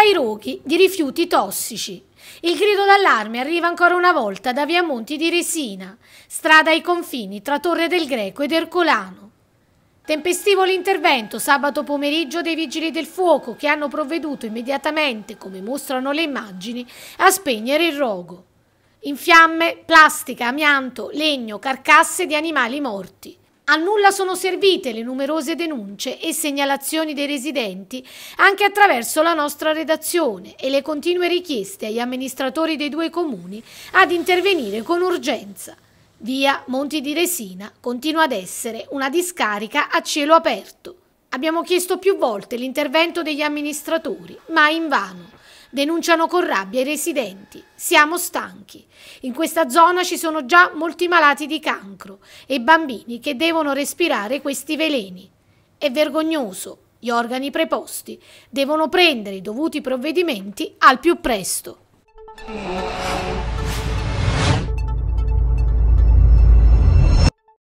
ai roghi di rifiuti tossici. Il grido d'allarme arriva ancora una volta da via Monti di Resina, strada ai confini tra Torre del Greco ed Ercolano. Tempestivo l'intervento sabato pomeriggio dei vigili del fuoco che hanno provveduto immediatamente, come mostrano le immagini, a spegnere il rogo. In fiamme, plastica, amianto, legno, carcasse di animali morti. A nulla sono servite le numerose denunce e segnalazioni dei residenti anche attraverso la nostra redazione e le continue richieste agli amministratori dei due comuni ad intervenire con urgenza. Via Monti di Resina continua ad essere una discarica a cielo aperto. Abbiamo chiesto più volte l'intervento degli amministratori, ma invano. Denunciano con rabbia i residenti. Siamo stanchi. In questa zona ci sono già molti malati di cancro e bambini che devono respirare questi veleni. È vergognoso. Gli organi preposti devono prendere i dovuti provvedimenti al più presto.